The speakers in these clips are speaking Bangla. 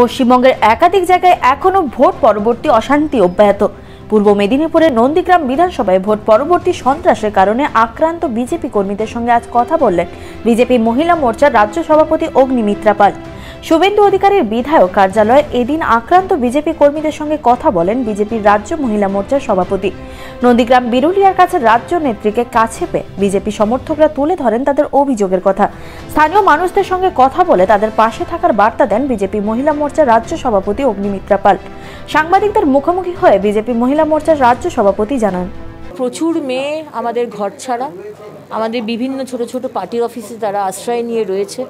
পশ্চিমবঙ্গের একাধিক জায়গায় এখনও ভোট পরবর্তী অশান্তি অব্যাহত। পূর্ব মেদিনীপুরের নন্দীগ্রাম বিধানসভায় ভোট পরবর্তী সন্ত্রাসের কারণে আক্রান্ত বিজেপি কর্মীদের সঙ্গে আজ কথা বললেন বিজেপি মহিলা মোর্চার রাজ্য সভাপতি অগ্নিমিত্রা পাল। শুভেন্দু অধিকারের বিধায়ক কার্যালয়ে এদিন আক্রান্ত বিজেপি কর্মীদের সঙ্গে কথা বলেন বিজেপির রাজ্য মহিলা মোর্চার সভাপতি। নন্দীগ্রাম বিরুলিয়ার কাছে রাজ্য নেত্রীকে কাছে পেয়ে বিজেপি সমর্থকরা তুলে ধরেন তাদের অভিযোগের কথা। স্থানীয় মানুষদের সঙ্গে কথা বলে তাদের পাশে থাকার বার্তা দেন বিজেপি মহিলা মোর্চার রাজ্য সভাপতি অগ্নিমিত্রা পাল। সাংবাদিকদের মুখোমুখি হয়ে বিজেপি মহিলা মোর্চার রাজ্য সভাপতি জানান। প্রচুর মেয়ে আমাদের ঘর ছাড়া, আমাদের বিভিন্ন ছোট ছোট পার্টি অফিসে তারা আশ্রয় নিয়ে রয়েছে।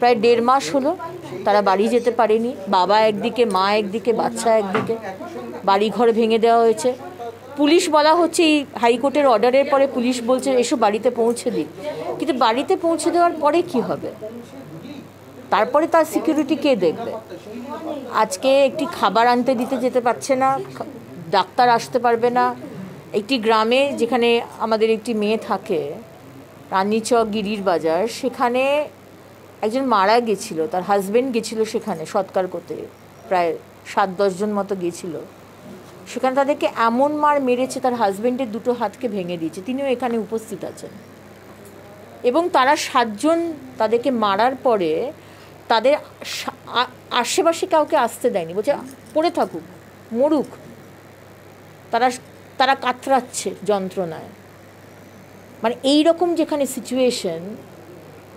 প্রায় দেড় মাস হলো তারা বাড়ি যেতে পারেনি। বাবা একদিকে, মা একদিকে, বাচ্চা একদিকে। বাড়ি ঘর ভেঙে দেওয়া হয়েছে। পুলিশ বলা হচ্ছে এই হাইকোর্টের অর্ডারের পরে পুলিশ বলছে এসব বাড়িতে পৌঁছে দিই। কিন্তু বাড়িতে পৌঁছে দেওয়ার পরে কি হবে? তারপরে তার সিকিউরিটি কে দেখবে? আজকে একটি খাবার আনতে দিতে যেতে পারছে না, ডাক্তার আসতে পারবে না। একটি গ্রামে যেখানে আমাদের একটি মেয়ে থাকে, রানীচক গিরির বাজার, সেখানে একজন মারা গেছিল, তার হাজবেন্ড গেছিল সেখানে সৎকার করতে, প্রায় সাত দশজন মতো গেছিল। সেখানে তাদেরকে এমন মার মেরেছে, তার হাজবেন্ডের দুটো হাতকে ভেঙে দিয়েছে, তিনিও এখানে উপস্থিত আছেন। এবং তারা সাতজন তাদেরকে মারার পরে তাদের আশেপাশে কাউকে আসতে দেয়নি, বলছে, পড়ে থাকুক, মরুক। তারা তারা কাতরাচ্ছে যন্ত্রণায়। মানে এই রকম যেখানে সিচুয়েশন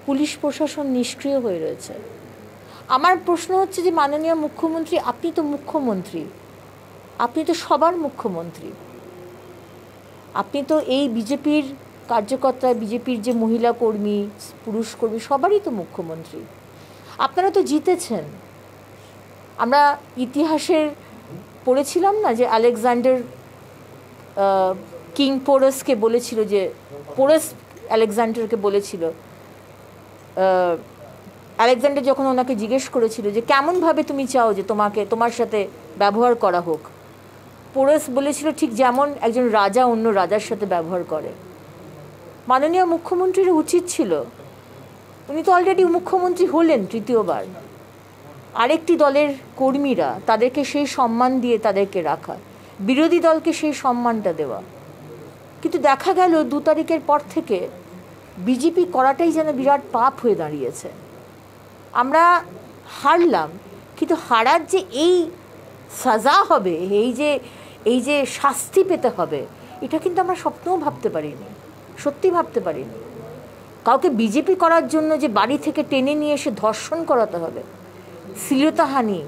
পুলিশ প্রশাসন নিষ্ক্রিয় হয়ে রয়েছে। আমার প্রশ্ন হচ্ছে যে, মাননীয় মুখ্যমন্ত্রী, আপনি তো মুখ্যমন্ত্রী। আপনি তো সবার মুখ্যমন্ত্রী। আপনি তো এই বিজেপির কার্যকর্তা, বিজেপির যে মহিলা কর্মী, পুরুষ কর্মী, সবারই তো মুখ্যমন্ত্রী। আপনারা তো জিতেছেন। আমরা ইতিহাসের পড়েছিলাম না যে আলেকজান্ডার কিং পোরাসকে বলেছিল যে, পোরাস আলেকজান্ডারকে বলেছিল আলেকজান্ডার যখন ওনাকে জিজ্ঞেস করেছিল যে কেমনভাবে তুমি চাও যে তোমাকে, তোমার সাথে ব্যবহার করা হোক, পোরাস বলেছিল ঠিক যেমন একজন রাজা অন্য রাজার সাথে ব্যবহার করে। মাননীয় মুখ্যমন্ত্রীর উচিত ছিল। উনি তো অলরেডি মুখ্যমন্ত্রী হলেন তৃতীয়বার। আরেকটি দলের কর্মীরা তাদেরকে সেই সম্মান দিয়ে তাদেরকে রাখা, বিরোধী দলকে সেই সম্মানটা দেওয়া। কিন্তু দেখা গেল দু তারিখের পর থেকে বিজেপি করাটাই যেন বিরাট পাপ হয়ে দাঁড়িয়েছে। আমরা হারলাম, কিন্তু হারার যে এই সাজা হবে, এই যে এই যে শাস্তি পেতে হবে, এটা কিন্তু আমরা স্বপ্নেও ভাবতে পারিনি সত্যি ভাবতে পারিনি। কাউকে বিজেপি করার জন্য যে বাড়ি থেকে টেনে নিয়ে এসে ধর্ষণ করাতে হবে, শ্লীলতাহানি,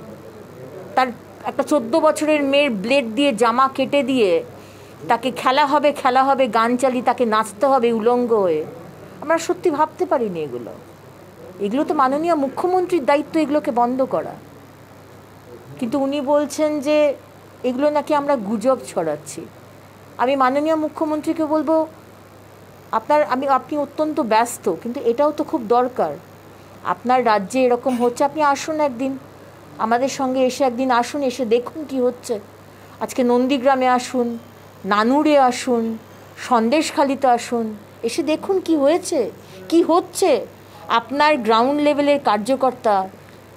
তার একটা চোদ্দ বছরের মেয়ের ব্লেড দিয়ে জামা কেটে দিয়ে তাকে খেলা হবে খেলা হবে, গান চালিয়ে তাকে নাচতে হবে উলঙ্গ হয়ে। আমরা সত্যি ভাবতে পারিনি এগুলো। এগুলো তো মাননীয় মুখ্যমন্ত্রীর দায়িত্ব এগুলোকে বন্ধ করা। কিন্তু উনি বলছেন যে এগুলো নাকি আমরা গুজব ছড়াচ্ছি। আমি মাননীয় মুখ্যমন্ত্রীকে বলব, আপনার, আমি, আপনি অত্যন্ত ব্যস্ত, কিন্তু এটাও তো খুব দরকার। আপনার রাজ্যে এরকম হচ্ছে, আপনি আসুন একদিন। আমাদের সঙ্গে এসে একদিন আসুন, এসে দেখুন কি হচ্ছে। আজকে নন্দীগ্রামে আসুন, নানুরে আসুন, সন্দেশখালিতে আসুন এসে দেখুন কি হয়েছে, কি হচ্ছে। আপনার গ্রাউন্ড লেভেলের কার্যকর্তা,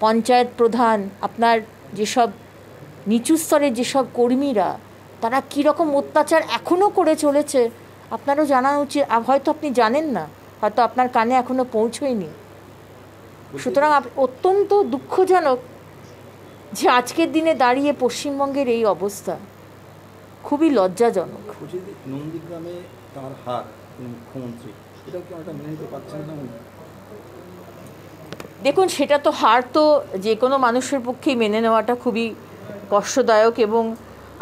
পঞ্চায়েত প্রধান, আপনার যেসব নিচু স্তরের যেসব কর্মীরা, তারা কীরকম অত্যাচার এখনও করে চলেছে, আপনারও জানা উচিত। হয়তো আপনি জানেন না, হয়তো আপনার কানে এখনও পৌঁছয়নি। সুতরাং অত্যন্ত দুঃখজনক যে আজকের দিনে দাঁড়িয়ে পশ্চিমবঙ্গের এই অবস্থা। খুবই লজ্জাজনক। নন্দীগ্রামে তার হার। মুখ্যমন্ত্রী। এটাও কি মেনে নিতে পারছেন না? দেখুন, সেটা তো হার তো যে কোনো মানুষের পক্ষেই মেনে নেওয়াটা খুবই কষ্টদায়ক এবং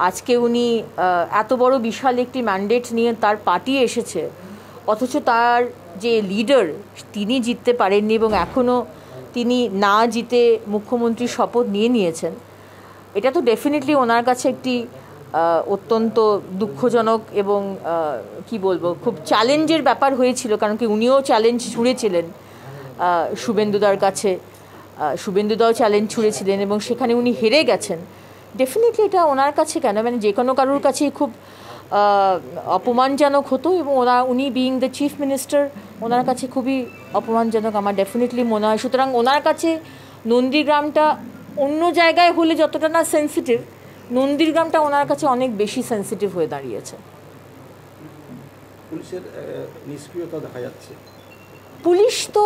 আজকে উনি এত বড় বিশাল একটি ম্যান্ডেট নিয়ে তার পার্টি এসেছে, অথচ তার যে লিডার তিনি জিততে পারেননি এবং এখনও তিনি না জিতে মুখ্যমন্ত্রীর শপথ নিয়ে নিয়েছেন। এটা তো ডেফিনেটলি ওনার কাছে একটি অত্যন্ত দুঃখজনক এবং কি বলব, খুব চ্যালেঞ্জের ব্যাপার হয়েছিল, কারণ কি উনিও চ্যালেঞ্জ ছুঁড়েছিলেন শুভেন্দুদার কাছে। শুভেন্দুদাও চ্যালেঞ্জ ছুঁড়েছিলেন এবং সেখানে উনি হেরে গেছেন। ডেফিনেটলি এটা ওনার কাছে কেন? মানে যে কোনো কারোর কাছেই খুব অপমানজনক হতো এবং ওনা উনি বিইং দ্য চিফ মিনিস্টার ওনার কাছে খুবই অপমানজনক আমার ডেফিনেটলি মনে হয়। সুতরাং ওনার কাছে নন্দীগ্রামটা অন্য জায়গায় হলে যতটা না সেন্সিটিভ নন্দীরগ্রামটা ওনার কাছে অনেক বেশি সেন্সিটিভ হয়ে দাঁড়িয়েছে। পুলিশের নিষ্ক্রিয়তা দেখা যাচ্ছে। পুলিশ তো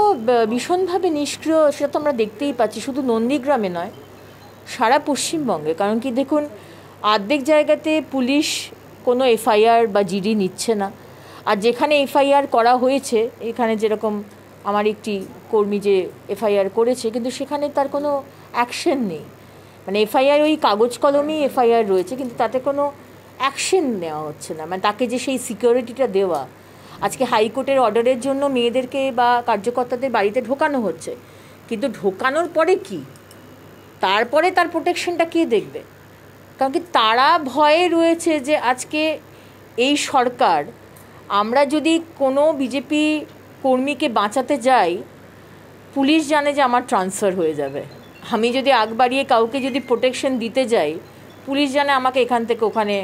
ভীষণভাবে নিষ্ক্রিয় সেটা তো আমরা দেখতেই পাচ্ছি শুধু নন্দীগ্রামে নয় সারা পশ্চিমবঙ্গে। কারণ কি দেখুন আর্ধেক জায়গাতে পুলিশ কোনো এফআইআর বা জিডি নিচ্ছে না। আর যেখানে এফআইআর করা হয়েছে এখানে যেরকম আমার একটি কর্মী যে এফআইআর করেছে কিন্তু সেখানে তার কোনো অ্যাকশন নেই। মানে এফআইআর ওই কাগজ কলমেই এফআইআর রয়েছে, কিন্তু তাতে কোনো অ্যাকশন নেওয়া হচ্ছে না। মানে তাকে যে সেই সিকিউরিটিটা দেওয়া, আজকে হাইকোর্টের অর্ডারের জন্য মেয়েদেরকে বা কার্যকর্তাদের বাড়িতে ঢোকানো হচ্ছে, কিন্তু ঢোকানোর পরে কি? তারপরে তার প্রোটেকশনটা কে দেখবে? কারণ কি তারা ভয়ে রয়েছে যে আজকে এই সরকার, আমরা যদি কোনো বিজেপি কর্মীকে বাঁচাতে যাই, পুলিশ জানে যে আমার ট্রান্সফার হয়ে যাবে। আমি যদি আগ বাড়িয়ে কাউকে যদি প্রোটেকশন দিতে যাই, পুলিশ জানে আমাকে এখান থেকে ওখানে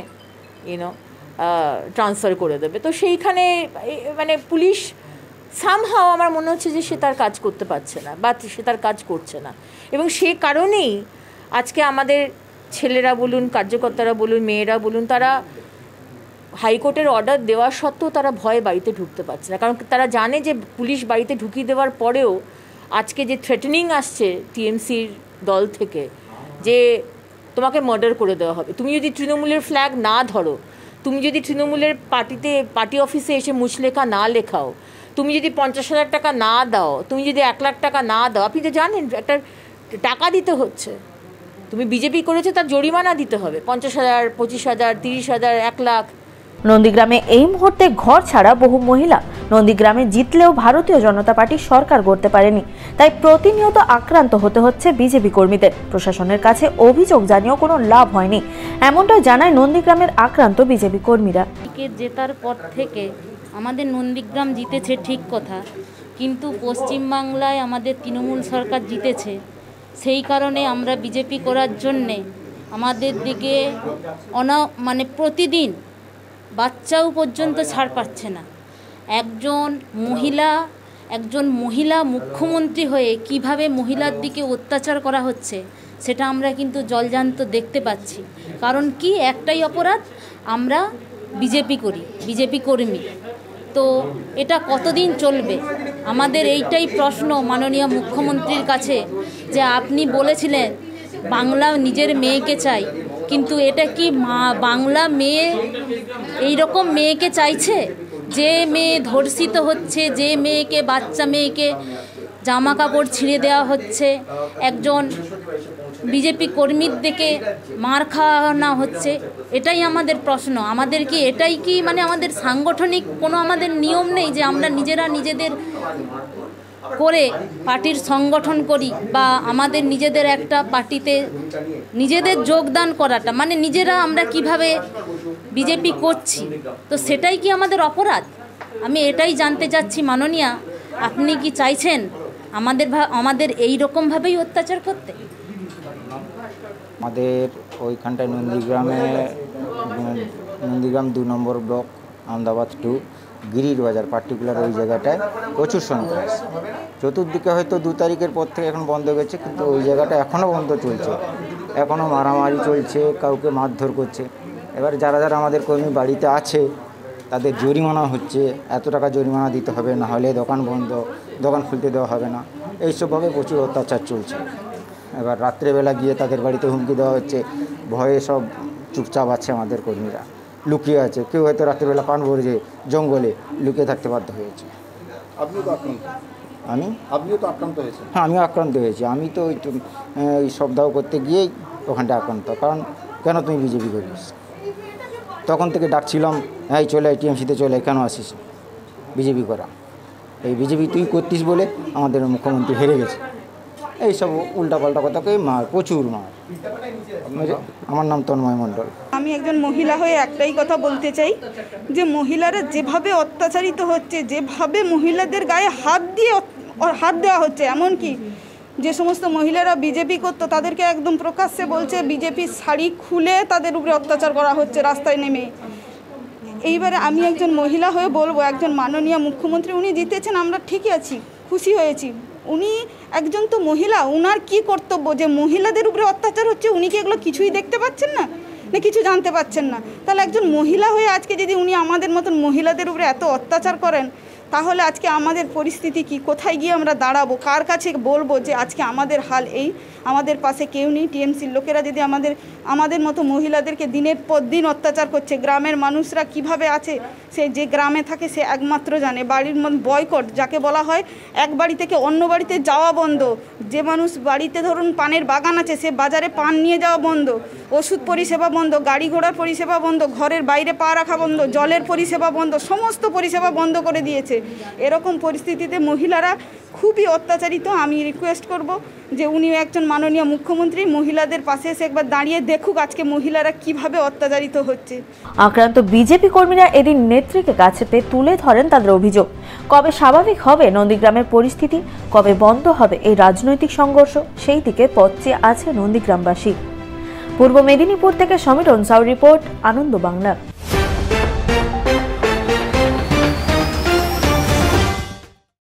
ইউনো ট্রান্সফার করে দেবে। তো সেইখানে মানে পুলিশ সামহাও আমার মনে হচ্ছে যে সে তার কাজ করতে পারছে না, বা সে তার কাজ করছে না। এবং সে কারণেই আজকে আমাদের ছেলেরা বলুন, কার্যকর্তারা বলুন, মেয়েরা বলুন, তারা হাইকোর্টের অর্ডার দেওয়া সত্ত্বেও তারা ভয়ে বাড়িতে ঢুকতে পারছে না। কারণ তারা জানে যে পুলিশ বাড়িতে ঢুকিয়ে দেওয়ার পরেও আজকে যে থ্রেটেনিং আসছে টিএমসির দল থেকে, যে তোমাকে মার্ডার করে দেওয়া হবে, তুমি যদি তৃণমূলের ফ্ল্যাগ না ধরো, তুমি যদি তৃণমূলের পার্টিতে, পার্টি অফিসে এসে মুচলেখা না লেখাও, তুমি যদি পঞ্চাশ হাজার টাকা না দাও, তুমি যদি এক লাখ টাকা না দাও, আপনি তো জানেন একটা টাকা দিতে হচ্ছে। তুমি বিজেপি করেছ তার জরিমানা দিতে হবে, পঞ্চাশ হাজার, পঁচিশ হাজার, তিরিশ হাজার, এক লাখ। নন্দীগ্রামে এই মুহূর্তে ঘর ছাড়া বহু মহিলা নন্দীগ্রামে জিতলেও ভারতীয় জনতা পার্টি সরকার গড়তে পারেনি। তাই প্রতিনিয়ত আক্রান্ত হতে হচ্ছে বিজেপি কর্মীদের। প্রশাসনের কাছে অভিযোগ জানিয়েও কোনো লাভ হয়নি। এমনটাই জানায় নন্দীগ্রামের আক্রান্ত বিজেপি কর্মীরা। জেতার পর থেকে আমাদের নন্দীগ্রাম জিতেছে ঠিক কথা। কিন্তু পশ্চিমবাংলায় আমাদের তৃণমূল সরকার জিতেছে। সেই কারণে আমরা বিজেপি করার জন্যে আমাদের দিকে অনা মানে প্রতিদিন বাচ্চাও পর্যন্ত ছাড় পাচ্ছে না। একজন মহিলা একজন মহিলা মুখ্যমন্ত্রী হয়ে কীভাবে মহিলার দিকে অত্যাচার করা হচ্ছে সেটা আমরা কিন্তু জলজান্ত দেখতে পাচ্ছি। কারণ কি? একটাই অপরাধ আমরা বিজেপি করি বিজেপি কর্মী। তো এটা কতদিন চলবে? আমাদের এইটাই প্রশ্ন মাননীয় মুখ্যমন্ত্রীর কাছে যে আপনি বলেছিলেন বাংলা নিজের মেয়েকে চাই। কিন্তু এটা কি মা, বাংলা মেয়ে এই রকম মেয়েকে চাইছে? যে মেয়ে ধর্ষিত হচ্ছে, যে মেয়েকে, বাচ্চা মেয়েকে জামা কাপড় ছিঁড়ে দেওয়া হচ্ছে, একজন বিজেপি কর্মীর দিকে মার খাওয়ানো হচ্ছে, এটাই আমাদের প্রশ্ন। আমাদের কি, এটাই কি মানে আমাদের সাংগঠনিক কোনো আমাদের নিয়ম নেই যে আমরা নিজেরা নিজেদের করে পার্টির সংগঠন করি বা আমাদের নিজেদের একটা পার্টিতে নিজেদের যোগদান করাটা মানে নিজেরা আমরা কীভাবে বিজেপি করছি, তো সেটাই কি আমাদের অপরাধ? আমি এটাই জানতে চাচ্ছি, মাননীয়া, আপনি কি চাইছেন আমাদের আমাদের এই রকমভাবেই অত্যাচার করতে? আমাদের ওইখানটায় নন্দীগ্রামে নন্দীগ্রাম দু নম্বর ব্লক, আহমেদাবাদ টু গিরির বাজার পার্টিকুলার ওই জায়গাটায় প্রচুর সন্ত্রাস চতুর্দিকে হয়তো দু তারিখের পর থেকে এখন বন্ধ গেছে, কিন্তু ওই জায়গাটা এখনও বন্ধ চলছে। এখনও মারামারি চলছে, কাউকে মারধর করছে। এবার যারা যারা আমাদের কর্মী বাড়িতে আছে, তাদের জরিমানা হচ্ছে। এত টাকা জরিমানা দিতে হবে, না হলে দোকান বন্ধ, দোকান খুলতে দেওয়া হবে না। এইসবভাবে প্রচুর অত্যাচার চলছে। এবার রাত্রেবেলা গিয়ে তাদের বাড়িতে হুমকি দেওয়া হচ্ছে। ভয়ে সব চুপচাপ আছে আমাদের কর্মীরা। লুকিয়ে আছে। কেউ হয়তো রাত্রিবেলা পান ভরে যে জঙ্গলে লুকিয়ে থাকতে বাধ্য হয়েছে। আপনিও তো আক্রান্ত। আমি? আপনিও তো আক্রান্ত হয়েছেন। হ্যাঁ আমিও আক্রান্ত হয়েছি। আমি তো ওই এই সপ্তাহ করতে গিয়েই ওখানটা আক্রান্ত। কারণ কেন তুমি বিজেপি করিস? তখন থেকে ডাকছিলাম হ্যাঁ চলে আয় টিএমসিতে চলে কেন আসিস? বিজেপি করা। এই বিজেপি তুই করতিস বলে আমাদের মুখ্যমন্ত্রী হেরে গেছে। এই সব উল্টাপাল্টা কথাকে মার, প্রচুর মার। আমার নাম তন্ময় মণ্ডল। আমি একজন মহিলা হয়ে একটাই কথা বলতে চাই, যে মহিলারা যেভাবে অত্যাচারিত হচ্ছে, যেভাবে মহিলাদের গায়ে হাত দিয়ে হাত দেওয়া হচ্ছে এমনকি যে সমস্ত মহিলারা বিজেপি করতো, তাদেরকে একদম প্রকাশ্যে বলছে, বিজেপি শাড়ি খুলে তাদের উপরে অত্যাচার করা হচ্ছে, রাস্তায় নেমে। এইবারে আমি একজন মহিলা হয়ে বলব, একজন মাননীয় মুখ্যমন্ত্রী, উনি জিতেছেন, আমরা ঠিকই আছি, খুশি হয়েছি। উনি একজন তো মহিলা, উনার কি কর্তব্য? যে মহিলাদের উপরে অত্যাচার হচ্ছে, উনি কি এগুলো কিছুই দেখতে পাচ্ছেন না? না, কিছু জানতে পাচ্ছেন না। তাহলে একজন মহিলা হয়ে আজকে যদি উনি আমাদের মতন মহিলাদের উপরে এত অত্যাচার করেন তাহলে আজকে আমাদের পরিস্থিতি কি? কোথায় গিয়ে আমরা দাঁড়াবো? কার কাছে বলব যে আজকে আমাদের হাল এই? আমাদের পাশে কেউ নেই। টিএমসির লোকেরা যদি আমাদের আমাদের মতো মহিলাদেরকে দিনের পর দিন অত্যাচার করছে, গ্রামের মানুষরা কীভাবে আছে? সে যে গ্রামে থাকে, সে একমাত্র জানে। বাড়ির বয়কট, যাকে বলা হয় এক বাড়ি থেকে অন্য বাড়িতে যাওয়া বন্ধ। যে মানুষ বাড়িতে ধরুন পানের বাগান আছে, সে বাজারে পান নিয়ে যাওয়া বন্ধ। ওষুধ পরিষেবা বন্ধ, গাড়ি ঘোড়ার পরিষেবা বন্ধ, ঘরের বাইরে পা রাখা বন্ধ, জলের পরিষেবা বন্ধ, সমস্ত পরিষেবা বন্ধ করে দিয়েছে। এরকম পরিস্থিতিতে মহিলারা খুবই অত্যাচারিত। আমি রিকোয়েস্ট করব যে উনি একজন মাননীয় মুখ্যমন্ত্রী, মহিলাদের পাশে এসে একবার দাঁড়িয়ে দেখুক আজকে মহিলারা কীভাবে অত্যাচারিত হচ্ছে। আক্রান্ত বিজেপি কর্মীরা এদিন নেত্রীকে কাছে পেয়ে তুলে ধরেন তাদের অভিযোগ। কবে স্বাভাবিক হবে নন্দীগ্রামের পরিস্থিতি? কবে বন্ধ হবে এই রাজনৈতিক সংঘর্ষ? সেই দিকে পথ আছে নন্দীগ্রামবাসী। পূর্ব মেদিনীপুর থেকে সমীরণ সাউ রিপোর্ট, আনন্দ বাংলা।